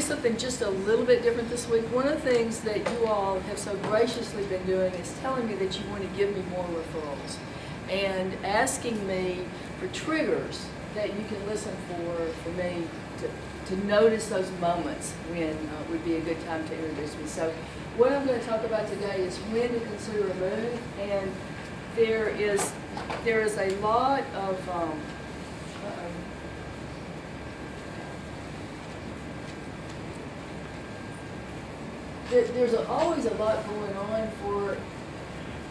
something just a little bit different this week. One of the things that you all have so graciously been doing is telling me that you want to give me more referrals and asking me for triggers that you can listen for, for me to, to notice those moments when uh, would be a good time to introduce me. So what I'm going to talk about today is when to consider a move, and there is, there is a lot of, um, there, there's a, always a lot going on for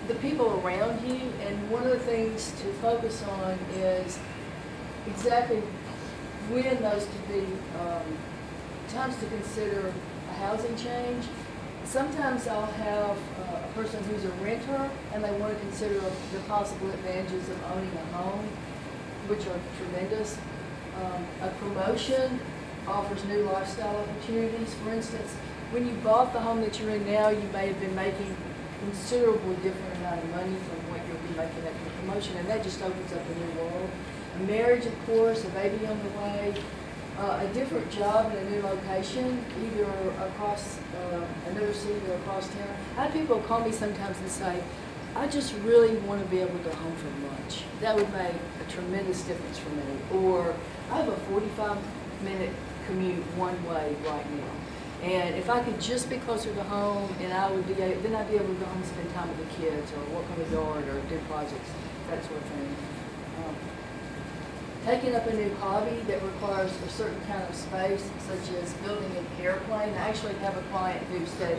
the people around you, and one of the things to focus on is exactly when those could be um, times to consider a housing change. Sometimes I'll have uh, a person who's a renter and they want to consider the possible advantages of owning a home, which are tremendous. Um, a promotion offers new lifestyle opportunities. For instance, when you bought the home that you're in now, you may have been making considerably different amount of money from what you'll be making at the promotion, and that just opens up a new world. A marriage, of course, a baby on the way, uh, a different job in a new location, either across uh, another city or across town. I have people call me sometimes and say, I just really want to be able to go home for lunch. That would make a tremendous difference for me. Or I have a 45 minute commute one way right now. And if I could just be closer to home and I would be, then I'd be able to go home and spend time with the kids or work on the yard or do projects, that sort of thing. Um, taking up a new hobby that requires a certain kind of space, such as building an airplane. I actually have a client who said,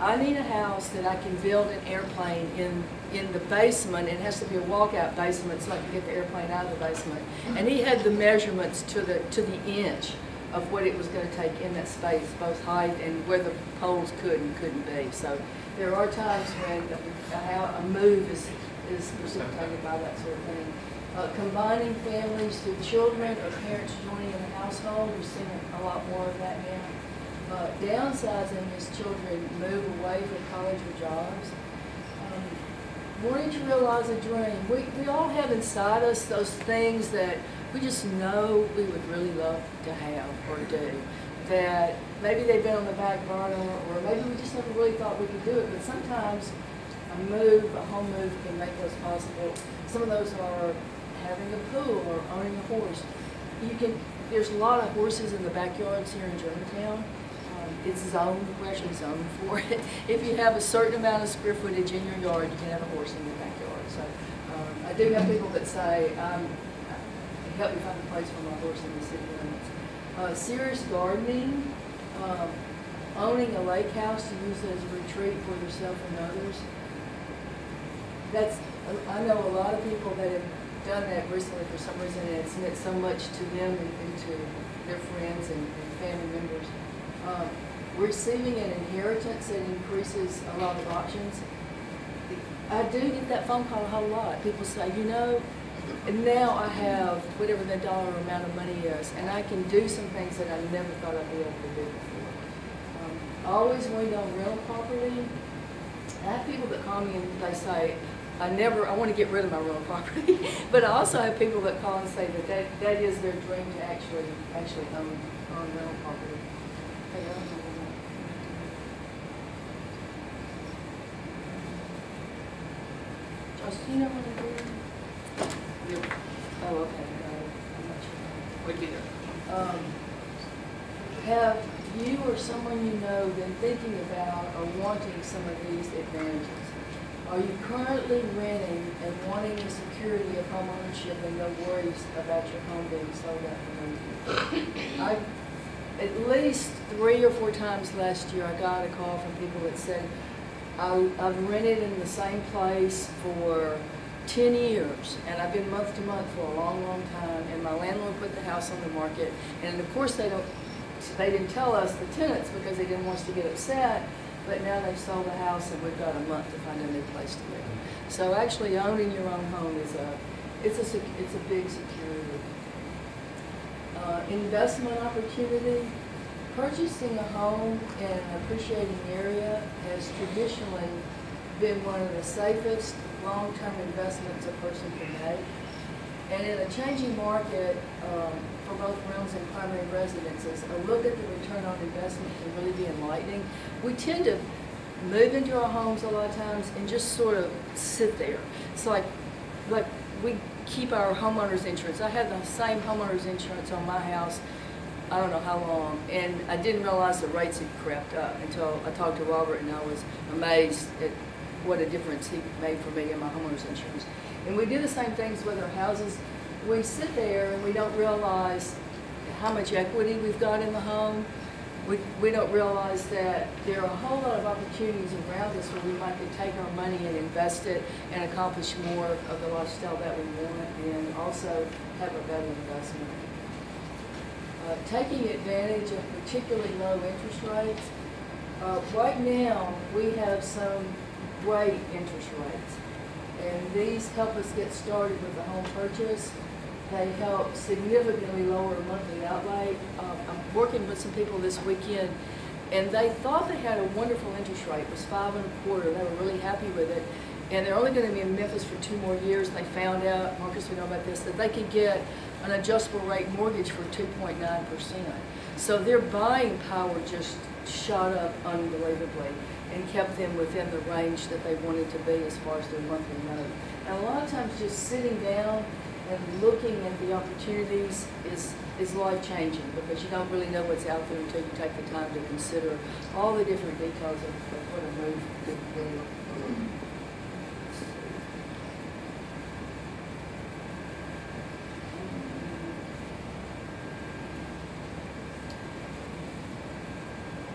I need a house that I can build an airplane in in the basement. It has to be a walkout basement so I can get the airplane out of the basement. And he had the measurements to the to the inch of what it was going to take in that space, both height and where the poles could and couldn't be. So there are times when a, a move is is precipitated by that sort of thing. Uh, combining families through children or parents joining in a household, we're seeing a lot more of that now uh, downsizing as children move away from college or jobs. Um, wanting to realize a dream. We, we all have inside us those things that we just know we would really love to have or do. That maybe they've been on the back burner or maybe we just never really thought we could do it. But sometimes a move, a home move can make those possible. Some of those are having a pool or owning a horse. You can, there's a lot of horses in the backyards here in Germantown it's zoned, we're actually zoned for it. If you have a certain amount of square footage in your yard, you can have a horse in your backyard. So um, I do have people that say, um, help me find a place for my horse in the city limits. Uh, serious gardening, um, owning a lake house to use as a retreat for yourself and others. That's, I know a lot of people that have done that recently for some reason, and it's meant so much to them and, and to their friends and, and family members. Um, receiving an inheritance that increases a lot of options. I do get that phone call a whole lot. People say, you know, now I have whatever the dollar amount of money is, and I can do some things that I never thought I'd be able to do before. Um, I always went on rental property. I have people that call me and they say, I never, I want to get rid of my rental property. but I also have people that call and say that that, that is their dream to actually actually own, own rental property. Christina want to do? Oh, okay, no, I'm not sure. Would be there. Um, have you or someone you know been thinking about or wanting some of these advantages? Are you currently renting and wanting the security of homeownership and no worries about your home being sold out you? I, at least three or four times last year, I got a call from people that said, I've rented in the same place for 10 years, and I've been month to month for a long, long time, and my landlord put the house on the market, and of course they don't, they didn't tell us, the tenants, because they didn't want us to get upset, but now they've sold the house and we've got a month to find a new place to live. So actually owning your own home is a, it's a, it's a big security. Uh, investment opportunity, Purchasing a home in an appreciating area has traditionally been one of the safest long-term investments a person can make. And in a changing market, um, for both rentals and primary residences, a look at the return on investment can really be enlightening. We tend to move into our homes a lot of times and just sort of sit there. It's like, like we keep our homeowner's insurance. I had the same homeowner's insurance on my house, I don't know how long, and I didn't realize the rates had crept up until I talked to Robert and I was amazed at what a difference he made for me in my homeowner's insurance. And we do the same things with our houses. We sit there and we don't realize how much equity we've got in the home. We, we don't realize that there are a whole lot of opportunities around us where we might could take our money and invest it and accomplish more of the lifestyle that we want and also have a better investment. Uh, taking advantage of particularly low interest rates. Uh, right now, we have some great interest rates. And these help us get started with the home purchase. They help significantly lower monthly outlay. Um, I'm working with some people this weekend, and they thought they had a wonderful interest rate. It was five and a quarter. They were really happy with it. And they're only going to be in Memphis for two more years. They found out, Marcus, we know about this, that they could get an adjustable rate mortgage for 2.9%. So their buying power just shot up unbelievably and kept them within the range that they wanted to be as far as their monthly note. And a lot of times just sitting down and looking at the opportunities is, is life-changing because you don't really know what's out there until you take the time to consider all the different details of, of what a move could be.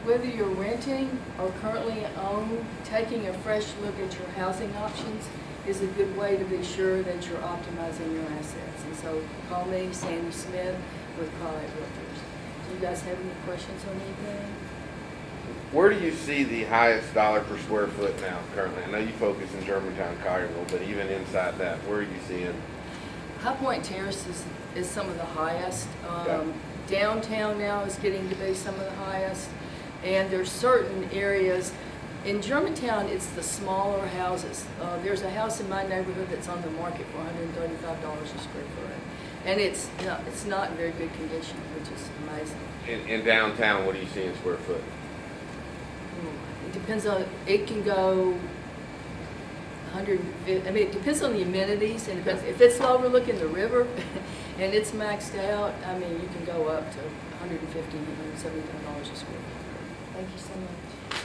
Whether you're renting or currently own, taking a fresh look at your housing options is a good way to be sure that you're optimizing your assets. And so call me, Sandy Smith with Crye-Leike Realtors. Do you guys have any questions on anything? Where do you see the highest dollar per square foot now currently? I know you focus in Germantown, Collierville, but even inside that, where are you seeing? High Point Terrace is, is some of the highest. Okay. Um, Downtown now is getting to be some of the highest. And there's certain areas, in Germantown, it's the smaller houses. Uh, there's a house in my neighborhood that's on the market for hundred and thirty-five dollars a square foot. And it's, not it's not in very good condition, which is amazing. In, in downtown, what do you see in square foot? It depends on, it can go hundred and fifty, I mean, it depends on the amenities, and depends, if it's overlooking the river and it's maxed out, I mean, you can go up to hundred and fifty, hundred and seventy-five dollars a square foot. Thank you so much.